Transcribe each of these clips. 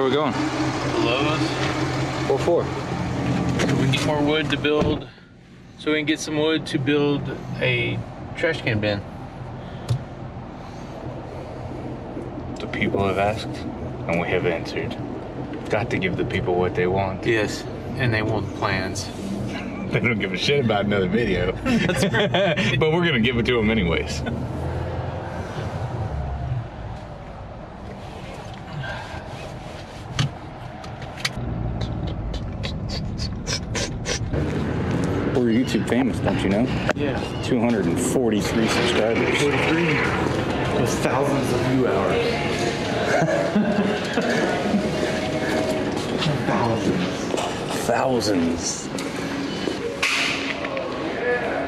Where are we going? Lowe's. What for? We need more wood to build, so we can get some wood to build a trash can bin. The people have asked, and we have answered. Got to give the people what they want. Yes, and they want plans. They don't give a shit about another video. but we're gonna give it to them anyways. We're YouTube famous, don't you know? Yeah. 243 subscribers. 43 with thousands of view hours. Thousands.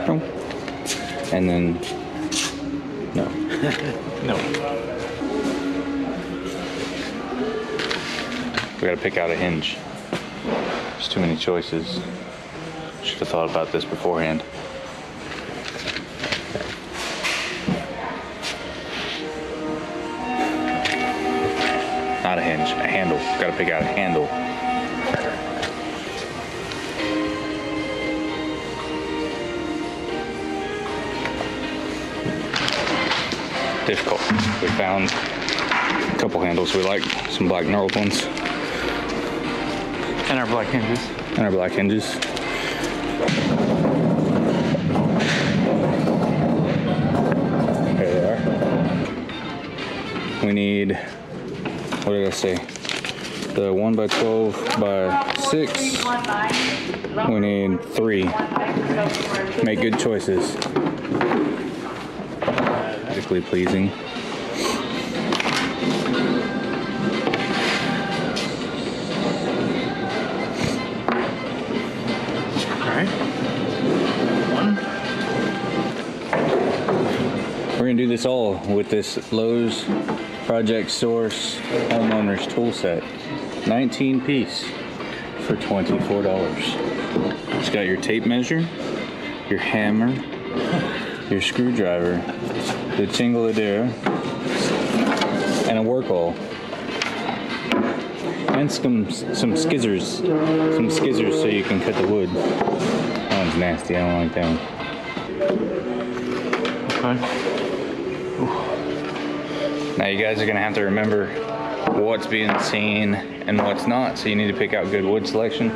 Oh. And then, no. No. We gotta pick out a hinge. There's too many choices. Should have thought about this beforehand. Not a hinge, a handle. Gotta pick out a handle. Difficult. We found a couple handles we like, some black knurled ones. And our black hinges. and our black hinges. We need, what did I say? The 1 by 12 by 6. We need three. Make good choices. Aesthetically pleasing. All right. One. We're gonna do this all with this Lowe's Project Source Homeowners Tool Set. 19 piece for $24. It's got your tape measure, your hammer, your screwdriver, the Chingaladera, and a work awl. And some some skizzers, some skizzers so you can cut the wood. That one's nasty. I don't like that one. Now you guys are gonna have to remember what's being seen and what's not. So you need to pick out good wood selection.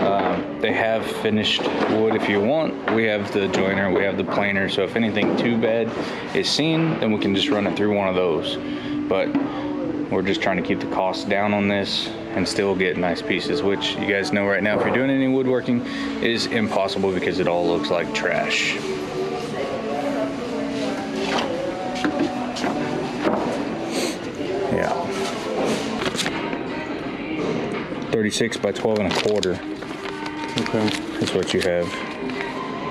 Um, they have finished wood if you want. We have the jointer, we have the planer. So if anything too bad is seen, then we can just run it through one of those. But we're just trying to keep the cost down on this and still get nice pieces, which you guys know right now, if you're doing any woodworking, is impossible because it all looks like trash. 36 by 12 and a quarter Okay. is what you have.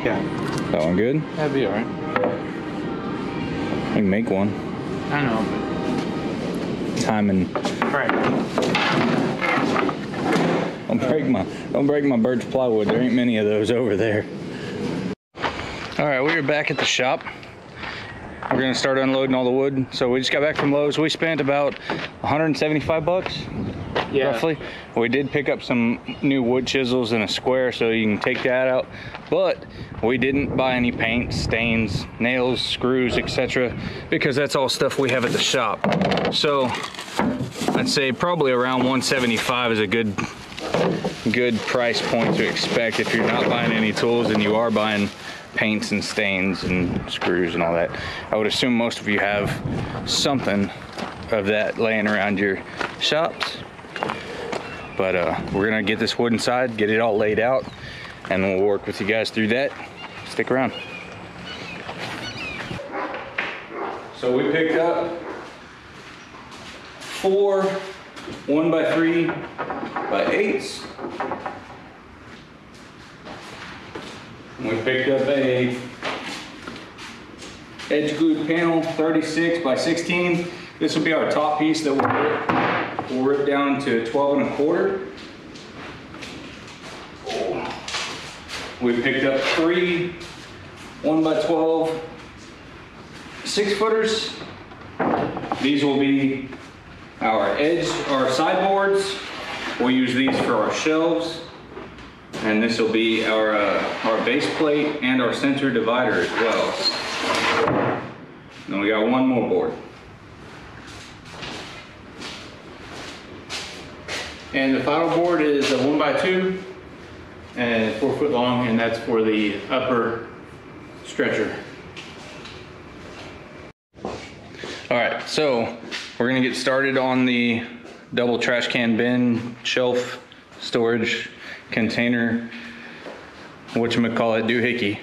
Yeah. That one good? That'd be all right. You can make one. I know. Time and right. don't break my don't break my birch plywood. There ain't many of those over there. All right, we are back at the shop. We're gonna start unloading all the wood. So we just got back from Lowe's. We spent about 175 bucks. Yeah. roughly. We did pick up some new wood chisels and a square so you can take that out, but we didn't buy any paint, stains, nails, screws, etc. because that's all stuff we have at the shop. So I'd say probably around 175 is a good good price point to expect if you're not buying any tools and you are buying paints and stains and screws and all that. I would assume most of you have something of that laying around your shops. But uh, we're gonna get this wood inside, get it all laid out, and we'll work with you guys through that. Stick around. So we picked up four one by three by eights. We picked up a edge glued panel 36 by 16. This will be our top piece that we'll rip, we'll rip down to 12 and a quarter. We picked up three one by 12 six footers. These will be our edge, our sideboards. we'll use these for our shelves. And this will be our, uh, our base plate and our center divider as well. Then we got one more board. And the final board is a one by two and four foot long and that's for the upper stretcher. All right, so we're gonna get started on the double trash can bin shelf storage container, whatchamacallit doohickey.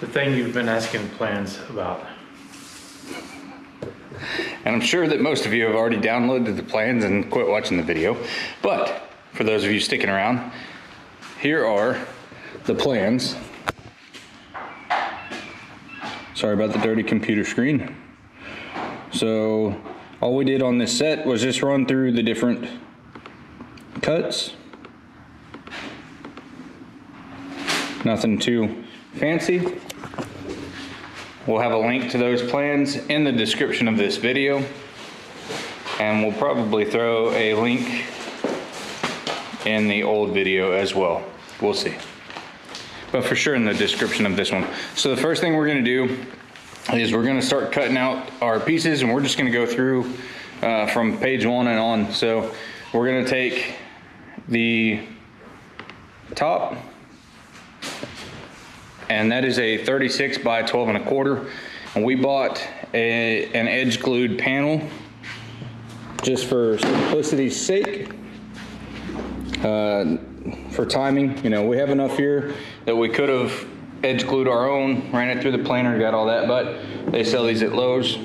The thing you've been asking plans about. And I'm sure that most of you have already downloaded the plans and quit watching the video. But for those of you sticking around, here are the plans. Sorry about the dirty computer screen. So all we did on this set was just run through the different cuts. Nothing too fancy. We'll have a link to those plans in the description of this video. And we'll probably throw a link in the old video as well. We'll see. But for sure in the description of this one. So the first thing we're gonna do is we're gonna start cutting out our pieces and we're just gonna go through uh, from page one and on. So we're gonna take the top and that is a 36 by 12 and a quarter. And we bought a, an edge glued panel just for simplicity's sake. Uh, for timing, you know, we have enough here that we could have edge glued our own, ran it through the planer, got all that, but they sell these at Lowe's,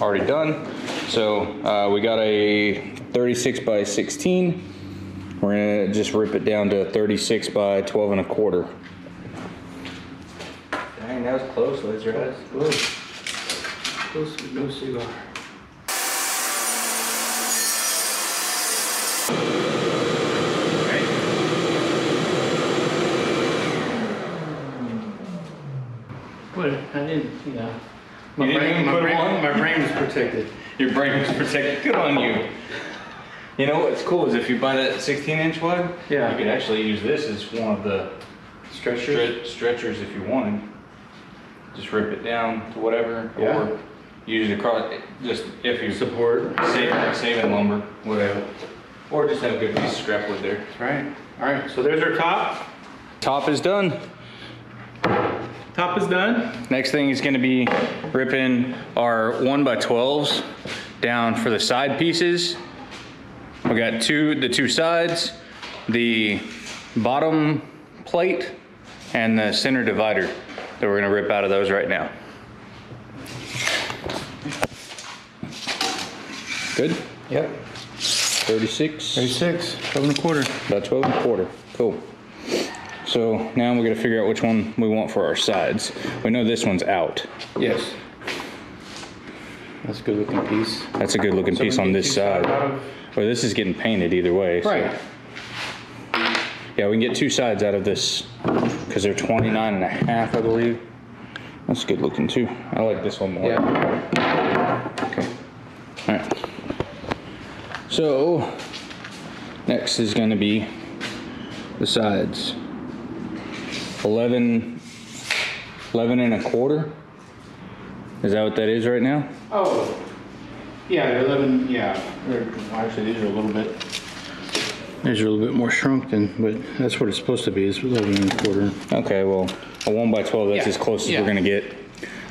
already done. So uh, we got a 36 by 16. We're gonna just rip it down to 36 by 12 and a quarter. Dang, that was close, Liz, right? Close. Close with no cigar. What, I didn't, yeah. My You didn't brain, even my put brain, one? my brain was protected. Your brain was protected. Good on you. You know what's cool is if you buy that 16 inch wide, Yeah. you can actually use this as one of the Stretchers? stre- stretchers if you wanted. Just rip it down to whatever, Yeah. or use it across. Just if you Support. save, saving lumber, whatever, or just have a good piece of scrap wood there. That's right. All right, so there's our top. Top is done. Top is done. Next thing is gonna be ripping our one by 12s down for the side pieces. We got two, the two sides, the bottom plate, and the center divider that we're gonna rip out of those right now. Good? Yep. 36? 36, 12 and a quarter. About 12 and a quarter. Cool. So now we gotta figure out which one we want for our sides. We know this one's out. Yes. That's a good looking piece. That's a good looking So we piece on this two sides side. out of- Well, this is getting painted either way. so- Right. Yeah, we can get two sides out of this because they're 29 and a half, I believe. That's good looking too. I like this one more. Yeah. Okay. All right. So next is going to be the sides. 11, 11 and a quarter. Is that what that is right now? Oh, yeah, they're 11, yeah. They're, actually, these are a little bit, these are a little bit more shrunk than, but that's what it's supposed to be, is 11 and a quarter. Okay, well, a one by 12, that's Yeah, as close as yeah. we're gonna get.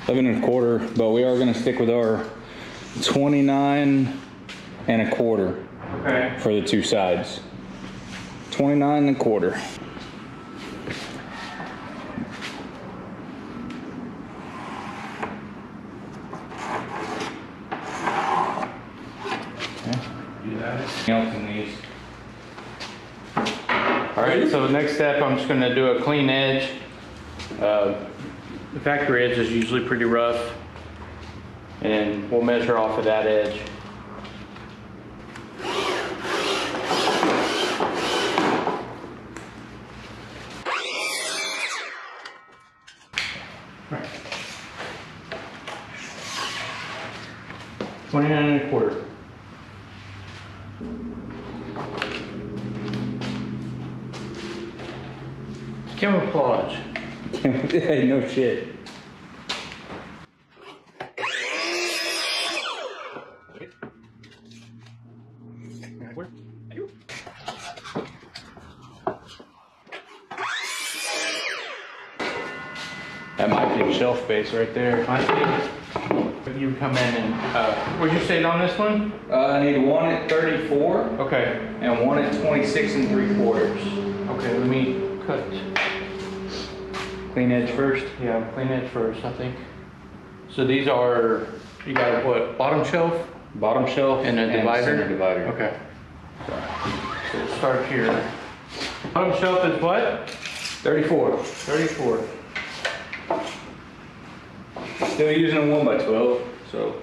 11 and a quarter, but we are gonna stick with our 29 and a quarter Okay. for the two sides. 29 and a quarter. Anything else in these? All right, so the next step, I'm just gonna do a clean edge. Uh, The factory edge is usually pretty rough. And we'll measure off of that edge. Twenty-nine and a quarter. Camouflage. hey, no shit. That might be shelf space right there. I think if you come in and, uh, what'd you say on this one? Uh, I need one at 34 Okay, and one at 26 and three quarters. okay, let me cut. Clean edge first. Yeah, clean edge first, I think. So these are, you got what, bottom shelf? Bottom shelf And a divider? center divider. Okay. So start here. Bottom shelf is what? 34. 34. Still using a 1 by 12 so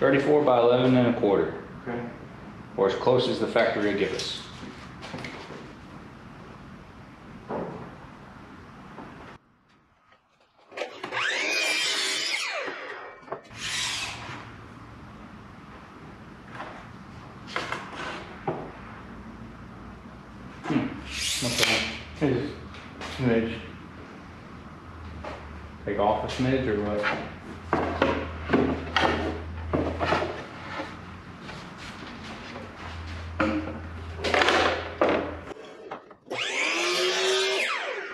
34 by 11 and a quarter, Okay. or as close as the factory will give us. Here's image. Take off a smidge or what?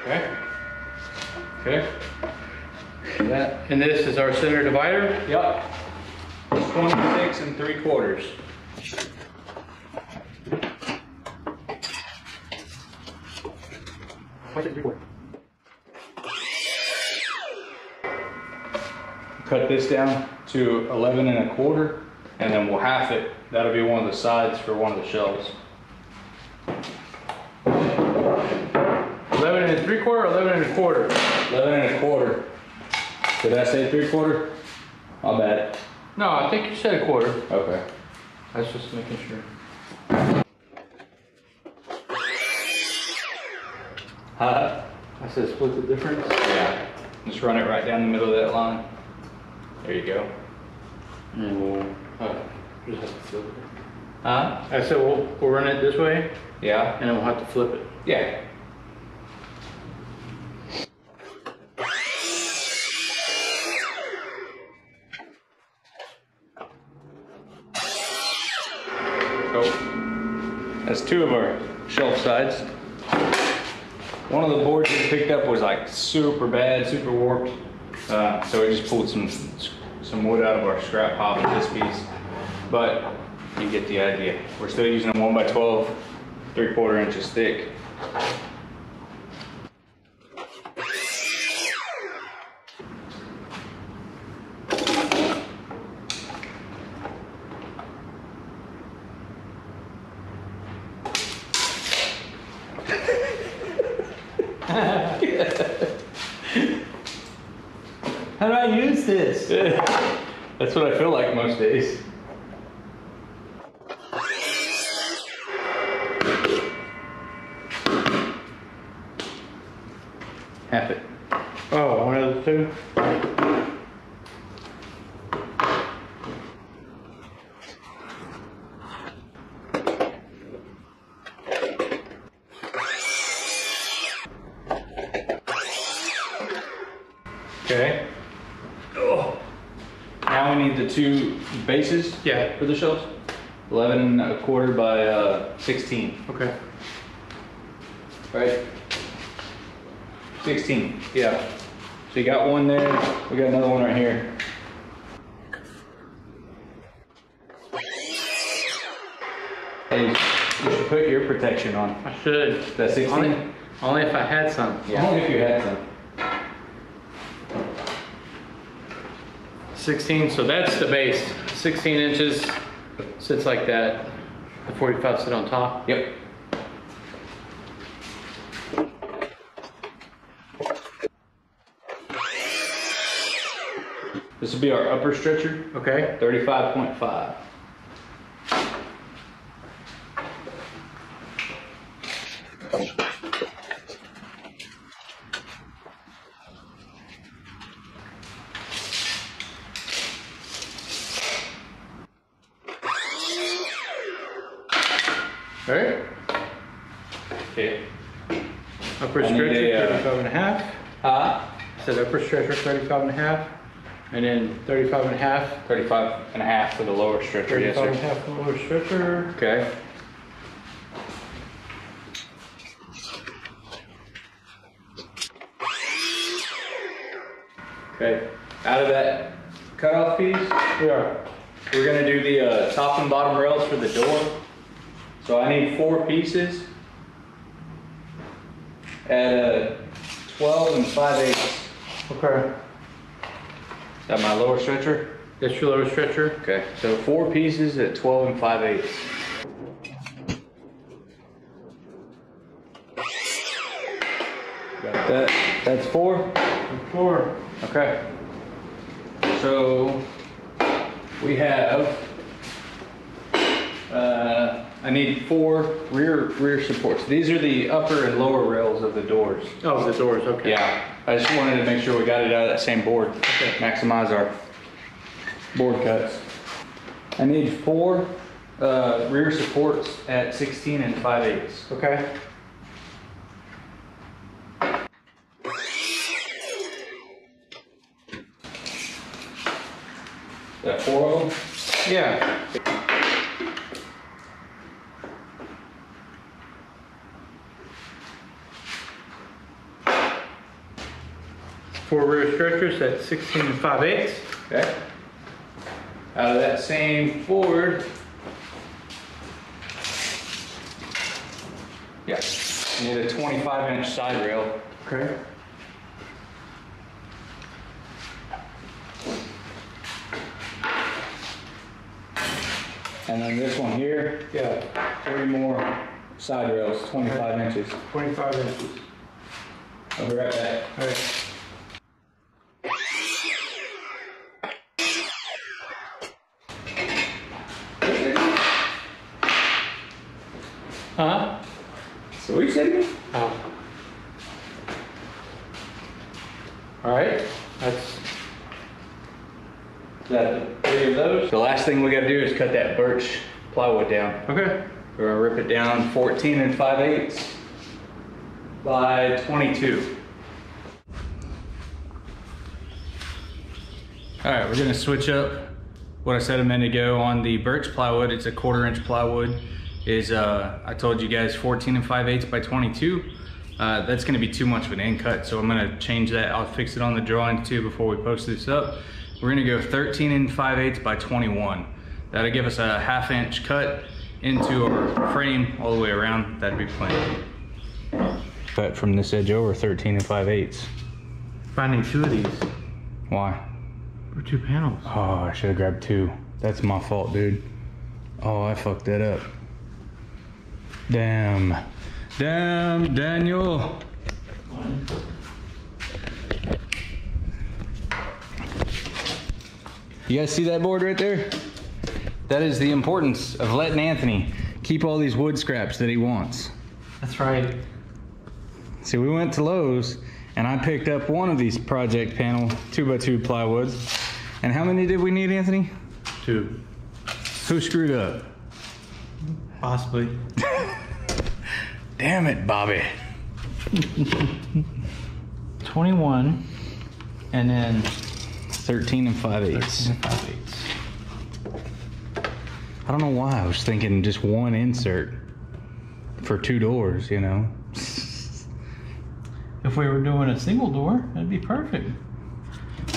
Okay. Okay. That, And this is our center divider? yep. 26 and three quarters. Cut this down to 11 and a quarter, and then we'll half it. That'll be one of the sides for one of the shelves. 11 and three quarter, 11 and a quarter? 11 and a quarter. Did I say three quarter? My bad. No, I think you said a quarter. Okay. That's just making sure. Huh? I said split the difference? Yeah. Just run it right down the middle of that line. There you go. And we'll, uh, just have to flip it. Huh? I said we'll, we'll run it this way Yeah. and then we'll have to flip it. Yeah. So, that's two of our shelf sides. One of the boards we picked up was like super bad, super warped. Uh, so we just pulled some some wood out of our scrap pile with this piece. But you get the idea. We're still using a one by 12, three quarter inches thick. How do I use this? That's what I feel like most days. Half it. Oh, one of the two? Okay. Now we need the two bases Yeah. for the shelves. 11 and a quarter by uh, 16. Okay. Right? 16, yeah. So you got one there, we got another one right here. Hey, you should put your protection on. I should. That 16? Only, only if I had some. Only if you had some. 16, so that's the base. 16 inches, sits like that. The 45 sit on top. Yep. Will be our upper stretcher, Okay. 35.5. Alright, Okay. upper I need stretcher, a, uh, 35 and a half. Uh, Said upper stretcher, 35 and a half. And then 35 and a half. 35 and a half for the lower stretcher, yes 35 and sir. a half for lower stretcher. Okay. Okay, out of that cutoff piece, Yeah. we're gonna do the uh, top and bottom rails for the door. So I need four pieces at uh, 12 and 5 eighths. Okay. That my lower stretcher? That's your lower stretcher. Okay, so four pieces at 12 and 5 eighths. Got that. That's four. Four. Okay. So we have. Uh, I need four rear rear supports. These are the upper and lower rails of the doors. Oh, the doors, okay. Yeah, I just wanted to make sure we got it out of that same board. Okay. Maximize our board cuts. I need four uh, rear supports at 16 and 5 eighths. Okay. That four of them? Yeah. Rear at 16 and 5 eighths. Okay. Out of that same Ford. Yeah, need a 25 inch side rail. Okay. And then this one here, Yeah. three more side rails, 25 inches. 25 inches. I'll be right back. All right. Huh? So what you said to me? Oh. All right. That's That three of those. The last thing we gotta do is cut that birch plywood down. Okay. We're gonna rip it down 14 and 5 eighths by 22. All right, we're gonna switch up what I said a minute ago on the birch plywood. It's a quarter inch plywood. Is uh, I told you guys 14 and 5 eighths by 22. Uh, that's gonna be too much of an end cut, so I'm gonna change that. I'll fix it on the drawing too before we post this up. We're gonna go 13 and 5 eighths by 21. That'll give us a half inch cut into our frame all the way around. That'd be plenty. Cut from this edge over 13 and 5 eighths. Finding two of these Why? for two panels. Oh, I should have grabbed two. That's my fault, dude. Oh, I fucked that up. Damn. Damn, Daniel. You guys see that board right there? That is the importance of letting Anthony keep all these wood scraps that he wants. That's right. See, we went to Lowe's and I picked up one of these project panel two by two plywoods. And how many did we need, Anthony? Two. Who screwed up? Possibly. Damn it, Bobby. 21 and then 13 and 5 eighths. 13 and 5 eighths. I don't know why. I was thinking just one insert for two doors, you know? If we were doing a single door, that'd be perfect.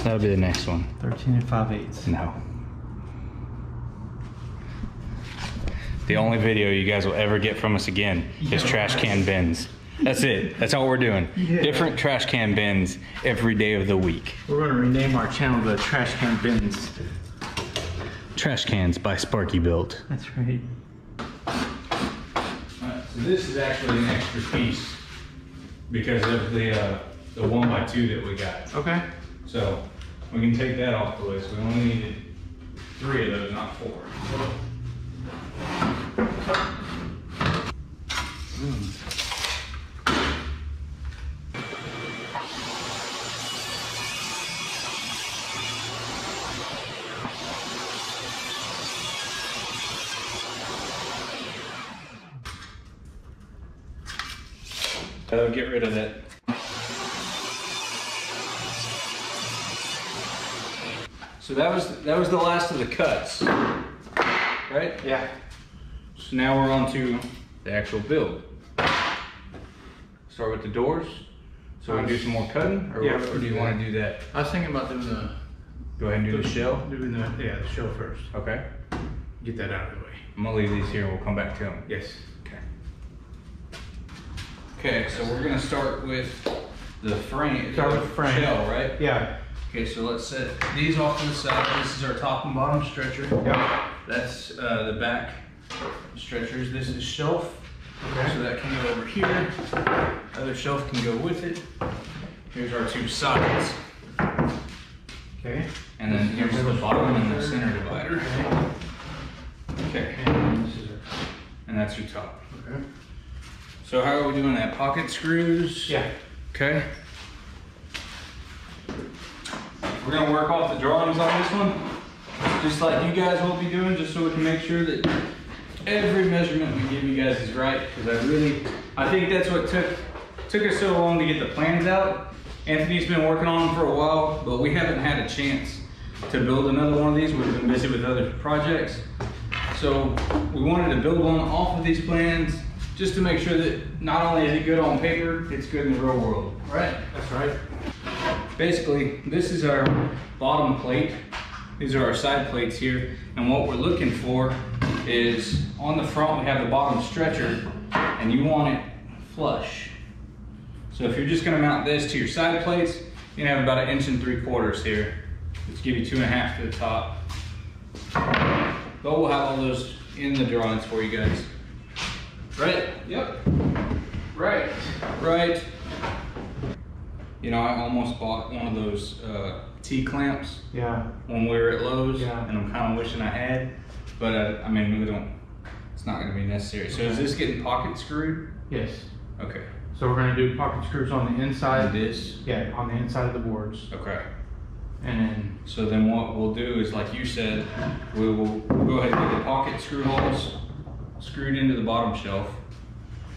That'll be the next one. 13 and 5 eighths. No. The only video you guys will ever get from us again is trash can bins. That's it. That's all we're doing. Yeah. Different trash can bins every day of the week. We're gonna rename our channel the Trash Can Bins. Trash cans by Sparky Built. That's right. so this is actually an extra piece because of the uh, the one by two that we got. Okay. So we can take that off the list. We only needed three of those, not four. Get rid of that. So that was that was the last of the cuts, right? Yeah. So now we're on to the actual build. Start with the doors. So we can do some more cutting, or, Yeah, what- or do you want to do that? I was thinking about doing the, Go ahead and do the shell. doing the, yeah, the shell first. Okay. Get that out of the way. I'm gonna leave these here. and We'll come back to them. Yes. Okay. Okay, so we're gonna start with the frame. Start with the frame. Shell, right? Yeah. Okay, so let's set these off to the side. This is our top and bottom stretcher. Yeah. That's uh, the back stretchers. This is shelf. Okay. So that can go over here. Other shelf can go with it. Here's our two sides. Okay. And then here's the bottom and the center divider. Okay, And this is it. and that's your top. Okay. So how are we doing that? Pocket screws? Yeah. Okay. We're gonna work off the drawings on this one, just like you guys will be doing, just so we can make sure that every measurement we give you guys is right. Because I really, I think that's what took took us so long to get the plans out. Anthony's been working on them for a while, but we haven't had a chance to build another one of these. We've been busy with other projects. So we wanted to build one off of these plans just to make sure that not only is it good on paper, it's good in the real world. Right? That's right. Basically, this is our bottom plate. These are our side plates here. And what we're looking for is on the front, we have the bottom stretcher and you want it flush. So if you're just gonna mount this to your side plates, you're gonna have about an inch and three quarters here. Let's give you two and a half to the top. But we'll have all those in the drawings for you guys. Right? Yep. Right. Right. You know, I almost bought one of those uh, T clamps Yeah. when we were at Lowe's, Yeah. and I'm kind of wishing I had, but uh, I mean, we don't. It's not going to be necessary. So is this getting pocket screwed? Yes. Okay. So we're gonna do pocket screws on the inside. this. Yeah, on the inside of the boards. Okay. And then, So then what we'll do is, like you said, we will go ahead and get the pocket screw holes screwed into the bottom shelf,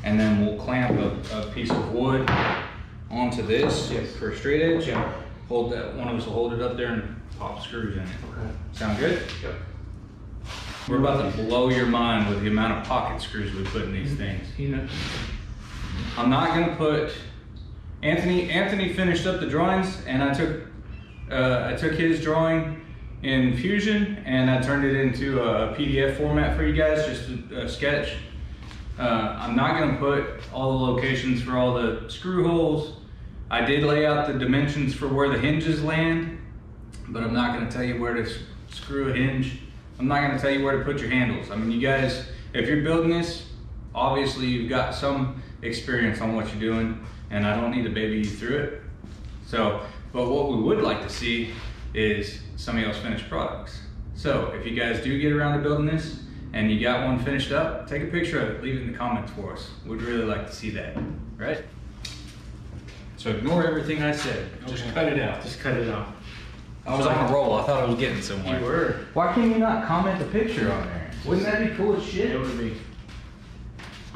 and then we'll clamp a, a piece of wood onto this Yes. for a straight edge. Yeah. Hold that. One of us will hold it up there and pop screws in it. okay. Sound good? Yep. We're about to blow your mind with the amount of pocket screws we put in these things. You know, I'm not gonna put Anthony. Anthony finished up the drawings, and I took uh, I took his drawing in Fusion and I turned it into a PDF format for you guys, just a, a sketch. Uh, I'm not gonna put all the locations for all the screw holes. I did lay out the dimensions for where the hinges land, but I'm not gonna tell you where to screw a hinge. I'm not gonna tell you where to put your handles. I mean, you guys, if you're building this, obviously you've got some experience on what you're doing, and I don't need to baby you through it. So, but what we would like to see is some of y'all's finished products. So, if you guys do get around to building this and you got one finished up, take a picture of it, leave it in the comments for us. We'd really like to see that, right? So ignore everything I said. Just cut it out. just cut it off. I was on a roll. I thought I was getting somewhere. You were. Why can't you not comment the picture on there? Wouldn't that be cool as shit? It would be.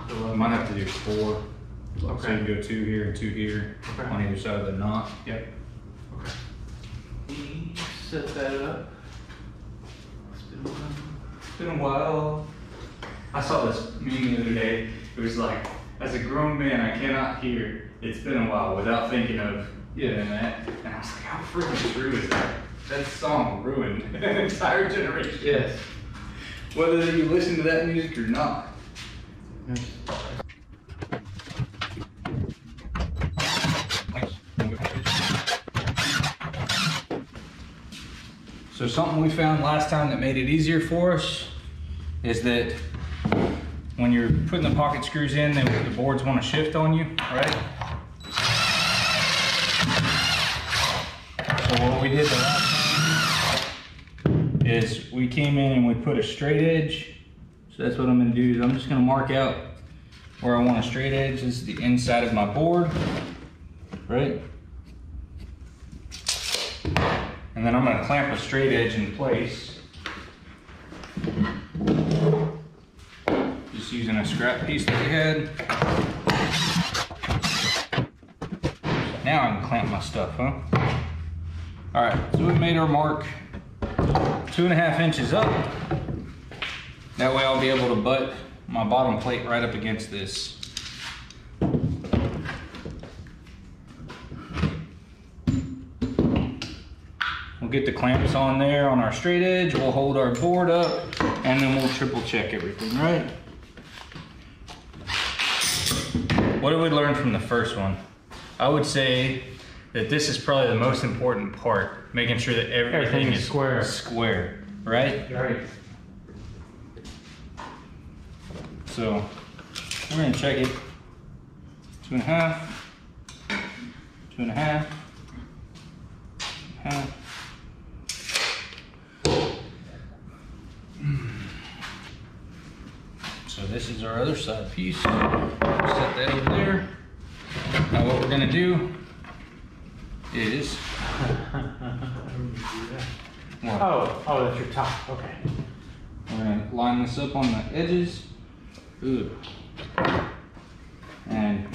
I might have to do four. Okay. So you go two here and two here Okay. on either side of the knot. Yep. We set that up. It's been a while. It's been a while. I saw this meme the other day. It was like, as a grown man, I cannot hear "It's been a while" without thinking of yeah that. And I was like, how freaking true is that? That song ruined an entire generation. Yes. Whether you listen to that music or not. So something we found last time that made it easier for us is that when you're putting the pocket screws in, the boards want to shift on you, right? So what we did the last time is we came in and we put a straight edge. So that's what I'm gonna do is I'm just gonna mark out where I want a straight edge. This is the inside of my board, right? And then I'm gonna clamp a straight edge in place. Just using a scrap piece that we had. now I can clamp my stuff, huh? All right, so we made our mark two and a half inches up. That way I'll be able to butt my bottom plate right up against this. Get the clamps on there on our straight edge. We'll hold our board up and then we'll triple check everything, right? What did we learn from the first one? I would say that this is probably the most important part, making sure that everything, Everything is is square. square, right? Right. So we're gonna check it. Two and a half, two and a half, half. So this is our other side piece. Set that over there. Now what we're gonna do is, well, Oh, oh, that's your top, okay. we're gonna line this up on the edges. Ooh. And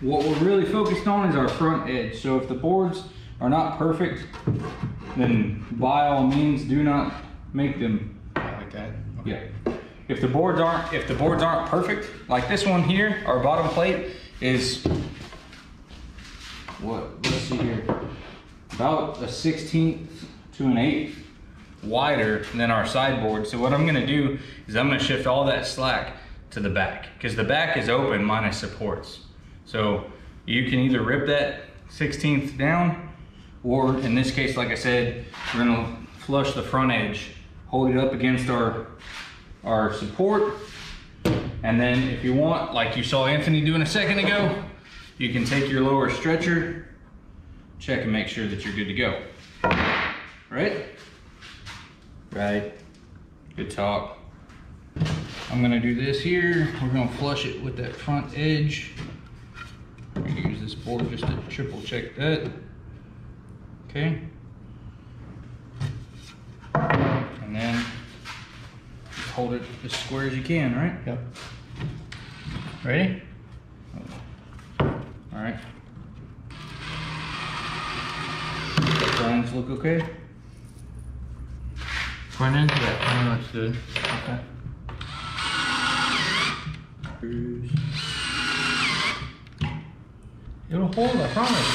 what we're really focused on is our front edge. So if the boards are not perfect, then by all means do not make them Like that? yeah. If the boards aren't if the boards aren't perfect, like this one here, our bottom plate is what? Let's see here. About a sixteenth to an eighth wider than our sideboard. So what I'm gonna do is I'm gonna shift all that slack to the back because the back is open minus supports. So you can either rip that 16th down or in this case, like I said, we're gonna flush the front edge, hold it up against our, our support. And then if you want, like you saw Anthony doing a second ago, you can take your lower stretcher, check and make sure that you're good to go. Right? Right. Good talk. I'm gonna do this here. We're gonna flush it with that front edge. Gonna use this board just to triple check that. Okay. And then hold it as square as you can, right? Yep. Ready? All right. Lines look okay? Front end, yeah, front end looks good. Okay. It'll hold front end.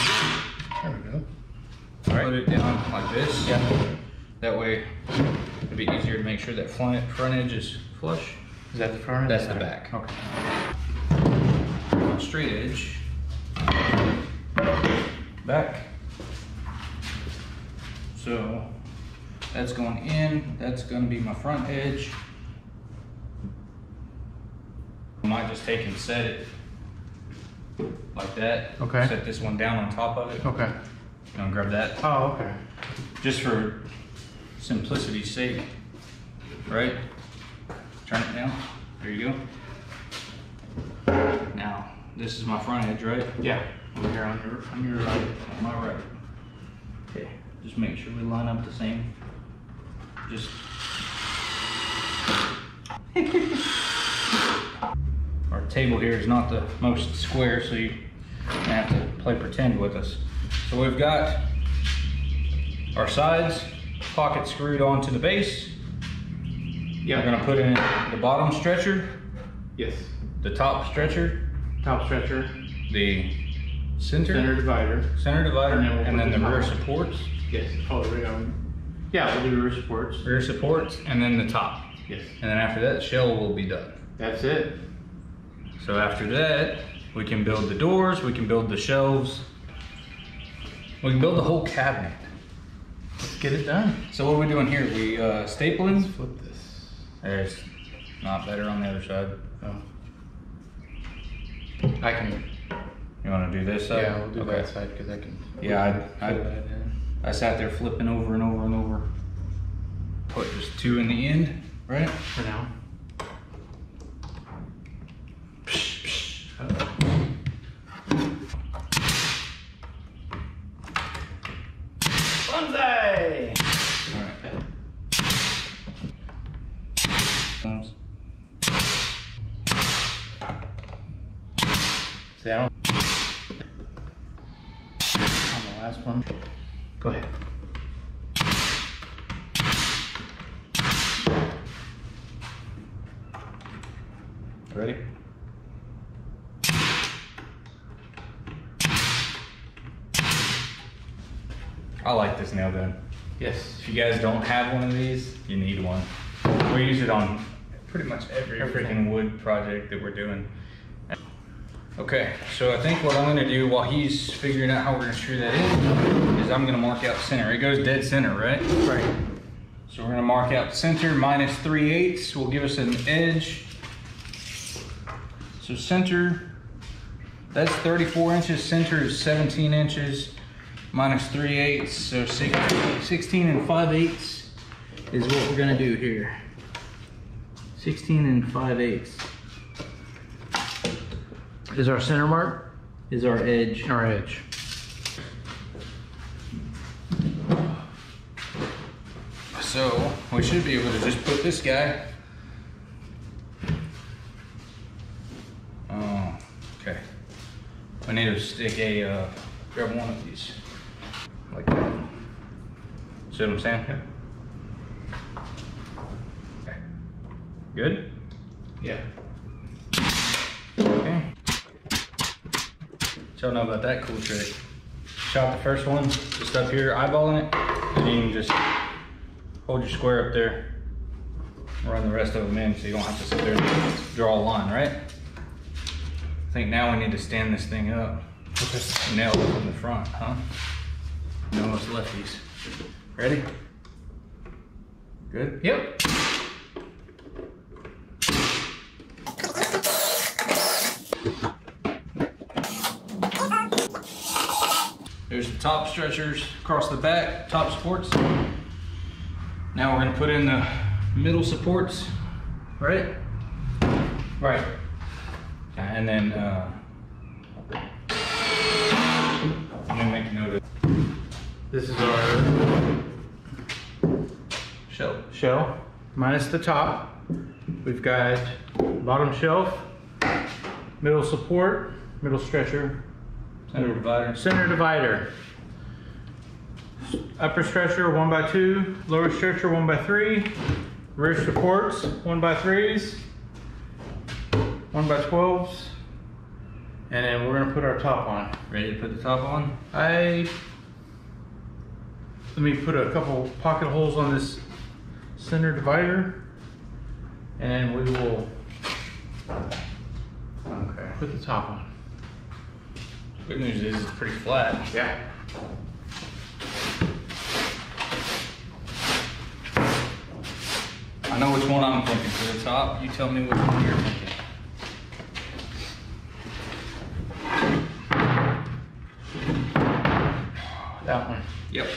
There we go. All right. Put it down like this. Yeah. That way, it'd be easier to make sure that front, front edge is flush. Is that the front edge? That's the back. Okay. Straight edge. Back. So, that's going in, that's gonna be my front edge. I might just take and set it like that. Okay. Set this one down on top of it. Okay. You know, grab that. Oh, okay. just for simplicity's sake, right? Turn it down. There you go. Now, this is my front edge, right? Yeah. Over here on your, on your right. On my right. Okay, just make sure we line up the same. Just. Our table here is not the most square, so you have to play pretend with us. So we've got our sides, pocket screwed onto the base. Yeah. We're gonna put in the bottom stretcher, Yes. the top stretcher, Top stretcher, the center, center divider. center divider, And then we'll and then the the rear supports. Yes. Oh, we go. Yeah, we'll do rear supports. rear supports, and then the top. Yes. And then after that, the shell will be done. That's it. So after that, we can build the doors, we can build the shelves, we can build the whole cabinet. Let's get it done. So what are we doing here? We uh, stapling. Flip this. There's not better on the other side. Oh. I can. You want to do this side? Yeah, we'll do Okay. that side because I can. Yeah, I, I. I sat there flipping over and over and over. Put just two in the end, right? For now. Bonsai! Alright. Thumbs. See, I don't. Last one. Go ahead. Ready? I like this nail gun. Yes. If you guys don't have one of these, you need one. We use it on pretty much every freaking wood project that we're doing. Okay, so I think what I'm gonna do while he's figuring out how we're gonna screw that in is I'm gonna mark out center. It goes dead center, right? Right. So we're gonna mark out center minus 3 eighths will give us an edge. So center, that's 34 inches, center is 17 inches, minus 3 eighths, so six- 16 and 5 eighths is what we're gonna do here. 16 and 5 eighths Is our center mark? is our edge. Our edge. So we should be able to just put this guy. Oh, okay. We need to stick a, uh, grab one of these. Like that. See what I'm saying? Okay. Good? Yeah. Okay. Y'all know about that cool trick. Shot the first one, just up here, eyeballing it, and you can just hold your square up there, run the rest of them in so you don't have to sit there and draw a line, right? I think now we need to stand this thing up. Okay. Nail it from the front, huh? No, it's lefties. Ready? Good? Yep. There's the top stretchers across the back, top supports. Now we're gonna put in the middle supports, right? Right. And then, uh, This is our shell. shell minus the top. We've got bottom shelf, middle support, middle stretcher, Center divider. center divider. Upper stretcher one by two, lower stretcher one by three, rear supports one by threes, one by twelves, and then we're gonna put our top on. Ready to put the top on? I let me put a couple pocket holes on this center divider, and we will Okay. put the top on. Good news is it's pretty flat. Yeah. I know which one I'm thinking for the top. You tell me which one you're thinking. That one. Yep.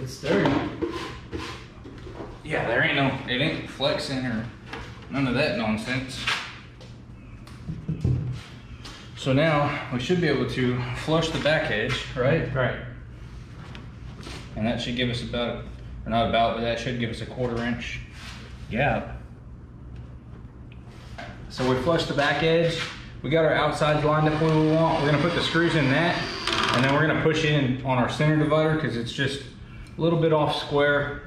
It's there. Yeah, there ain't no, it ain't flexing or none of that nonsense. So now we should be able to flush the back edge, right? Right. And that should give us about, or not about, but that should give us a quarter inch gap. So we flushed the back edge. We got our outsides lined up where we want. We're gonna put the screws in that, and then we're gonna push in on our center divider because it's just a little bit off square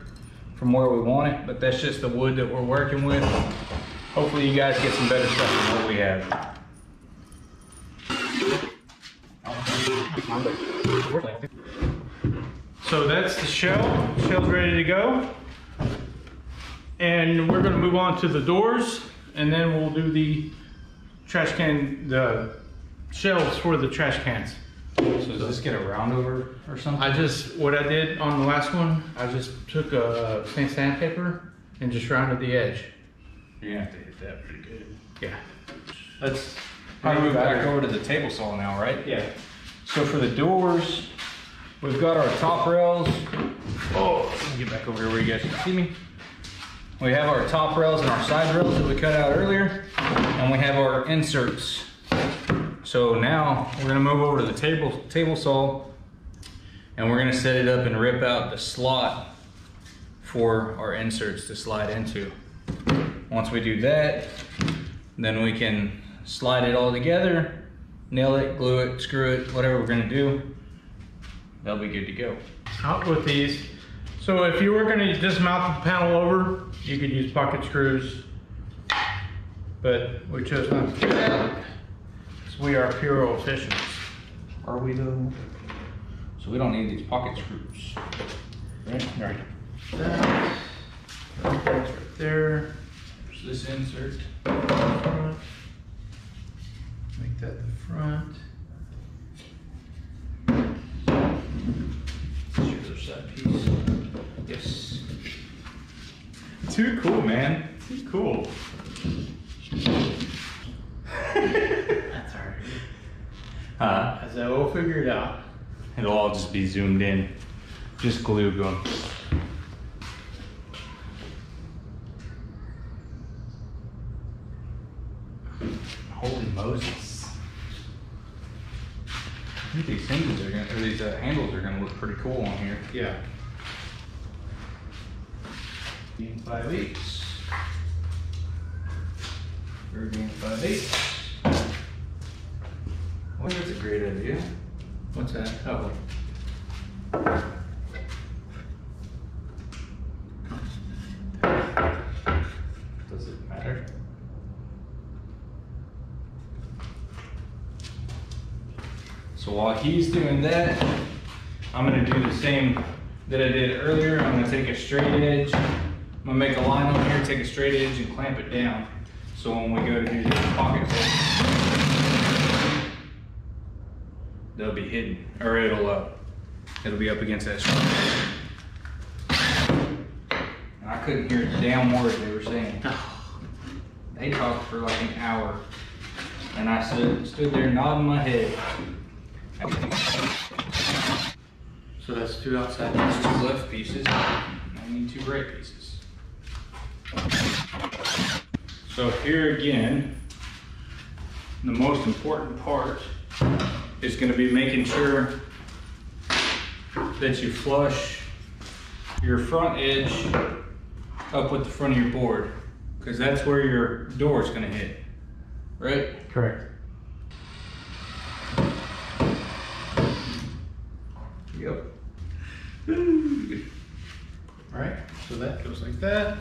from where we want it, but that's just the wood that we're working with. Hopefully you guys get some better stuff than what we have. So that's the shell. Shell's ready to go. And we're gonna move on to the doors and then we'll do the trash can, the shelves for the trash cans. So does this get a round over or something? I just, what I did on the last one, I just took a stained sandpaper and just rounded the edge. You're gonna have to hit that pretty good. Yeah. Let's. We're gonna move back over to the table saw now, right? Yeah. So for the doors, we've got our top rails. Oh, let me get back over here where you guys can see me. We have our top rails and our side rails that we cut out earlier, and we have our inserts. So now we're gonna move over to the table table saw, and we're gonna set it up and rip out the slot for our inserts to slide into. Once we do that, then we can slide it all together nail it, glue it, screw it, whatever we're gonna do, that'll be good to go. out with these. So if you were gonna dismount the panel over, you could use pocket screws. But we chose not to do that. Because we are pure efficients. Are we though? So we don't need these pocket screws. Right, right. That, that's right there. There's this insert. Front. Make that the front. Here's the side piece. Yes. Too cool, man. Too cool. That's alright. Huh? As I will figure it out. It'll all just be zoomed in. Just glue going. Holy Moses. I think these hinges are gonna, or these uh, handles are gonna look pretty cool on here. Yeah. Being five eighths. We're being five eighths. Well, that's a great idea. What's that? Oh. Does it matter? So while he's doing that, I'm gonna do the same that I did earlier. I'm gonna take a straight edge. I'm gonna make a line on here, take a straight edge and clamp it down. So when we go to do the pocket hole, they'll be hidden, or it'll, uh, it'll be up against that strap. I couldn't hear a damn word they were saying. They talked for like an hour, and I stood stood there nodding my head. So that's two outside pieces. two left pieces. I need two right pieces. So here again, the most important part is going to be making sure that you flush your front edge up with the front of your board, because that's where your door is going to hit, right? Correct. Yep. Alright, so that goes like that.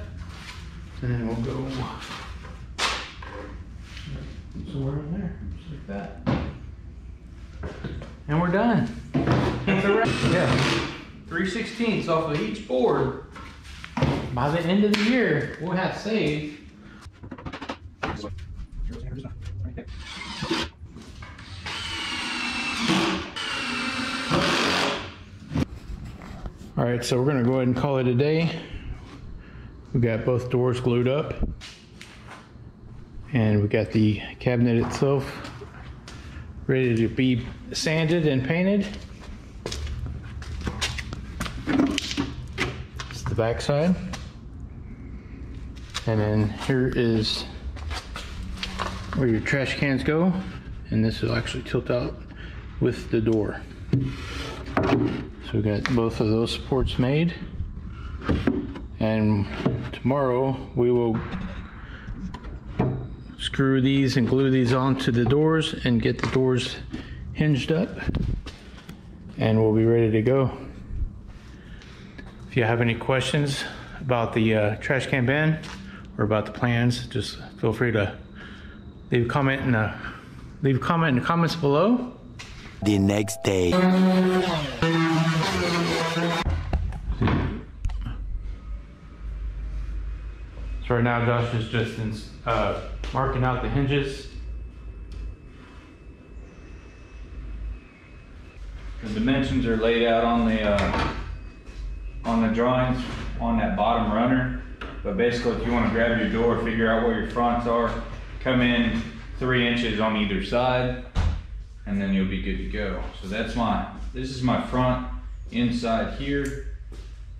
And then we'll go somewhere in there, just like that. And we're done. That's a wrap. yeah. Three sixteenths off of each board. By the end of the year, we'll have saved. All right, so we're gonna go ahead and call it a day. We've got both doors glued up. And we got the cabinet itself ready to be sanded and painted. It's the back side. And then here is where your trash cans go. And this will actually tilt out with the door. So we got both of those supports made. And tomorrow we will screw these and glue these onto the doors and get the doors hinged up. And we'll be ready to go. If you have any questions about the uh, trash can ban or about the plans, just feel free to leave a comment in the leave a comment in the comments below. The next day. So right now Josh is just in, uh, marking out the hinges. The dimensions are laid out on the, uh, on the drawings on that bottom runner. But basically, if you wanna grab your door, figure out where your fronts are, come in three inches on either side, and then you'll be good to go. So that's my, this is my front inside here,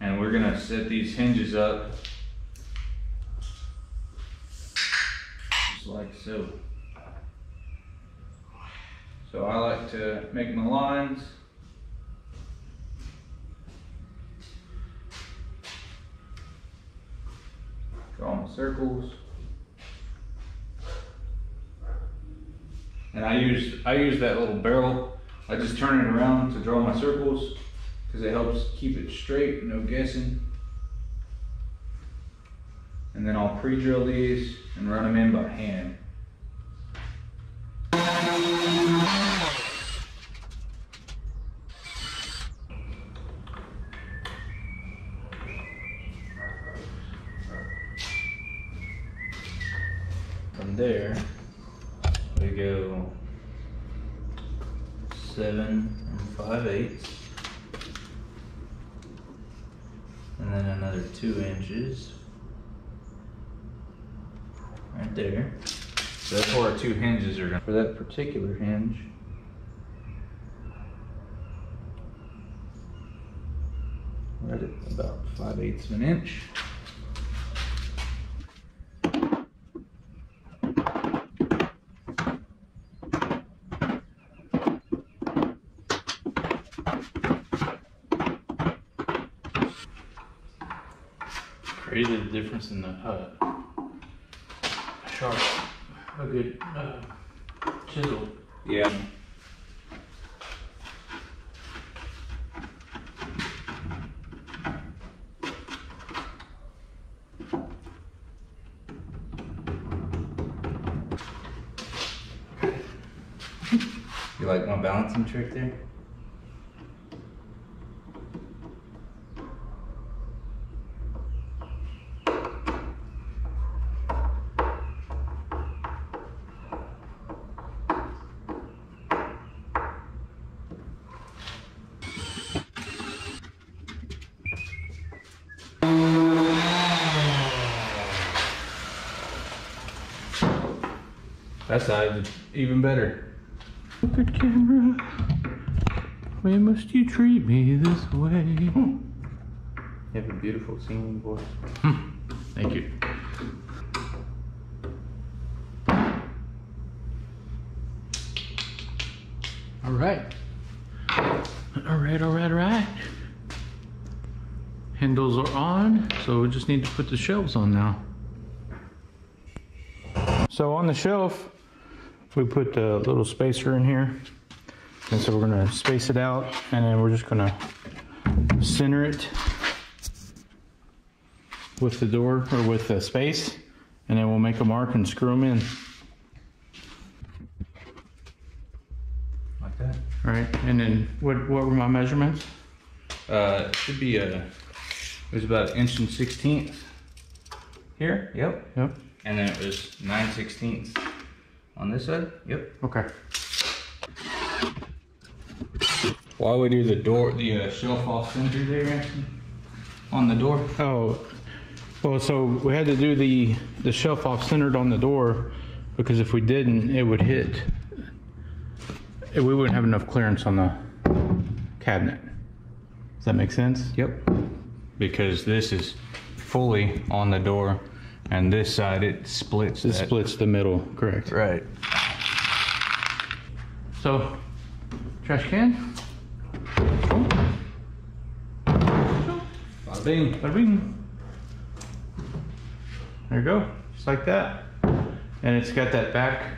and we're gonna set these hinges up. Like so. So I like to make my lines. Draw my circles. And I use I use that little barrel. I just turn it around to draw my circles because it helps keep it straight, no guessing. And then I'll pre-drill these and run them in by hand. From there, we go seven and five eighths. And then another two inches. Right there. So that's where our two hinges are gonna, for that particular hinge. Right at about five eighths of an inch. Crazy difference in the uh, sharp, a good uh, chisel. Yeah. You like my balancing trick there? That side's even better. Good camera. Why must you treat me this way? You have a beautiful singing voice. Hmm. Thank you. All right. All right, all right, all right. Handles are on, so we just need to put the shelves on now. So on the shelf, we put a little spacer in here. And so we're gonna space it out and then we're just gonna center it with the door or with the space and then we'll make a mark and screw them in. Like that? All right, and then what, what were my measurements? Uh, it should be a, it was about an inch and sixteenth. Here, yep. Yep. And then it was nine sixteenths on this side, yep. Okay. Why we do the door, the uh, shelf off center there, On the door? Oh, well, so we had to do the, the shelf off centered on the door because if we didn't, it would hit. We wouldn't have enough clearance on the cabinet. Does that make sense? Yep. Because this is fully on the door and this side it splits. It that. splits the middle, correct. Right. So, trash can. Bada bing. Bada bing. There you go, just like that. And it's got that back,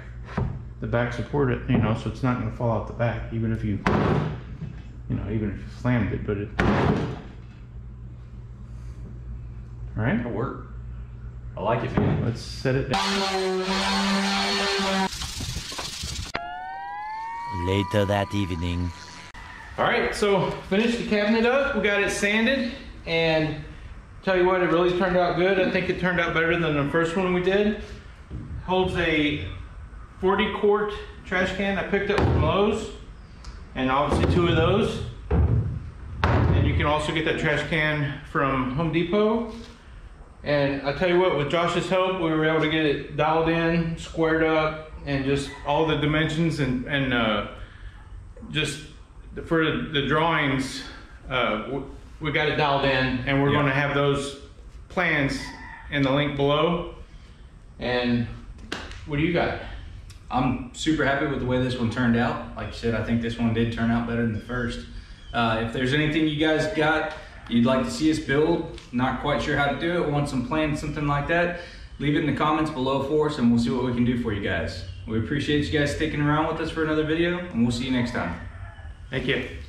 the back support, it, you know, so it's not gonna fall out the back, even if you, you know, even if you slammed it, but it. All right, It'll work. I like it, man. let's set it down. Later that evening. All right, so finished the cabinet up. We got it sanded, and tell you what, it really turned out good. I think it turned out better than the first one we did. Holds a 40 quart trash can I picked up from Lowe's, and obviously two of those. And you can also get that trash can from Home Depot. And I tell you what, with Josh's help, we were able to get it dialed in, squared up, and just all the dimensions and and uh, just for the drawings, uh, we got it dialed in, and we're Yeah. going to have those plans in the link below. And what do you got? I'm super happy with the way this one turned out. Like you said, I think this one did turn out better than the first. Uh, if there's anything you guys got you'd like to see us build, not quite sure how to do it, want some plans, something like that, leave it in the comments below for us and we'll see what we can do for you guys. We appreciate you guys sticking around with us for another video and we'll see you next time. Thank you.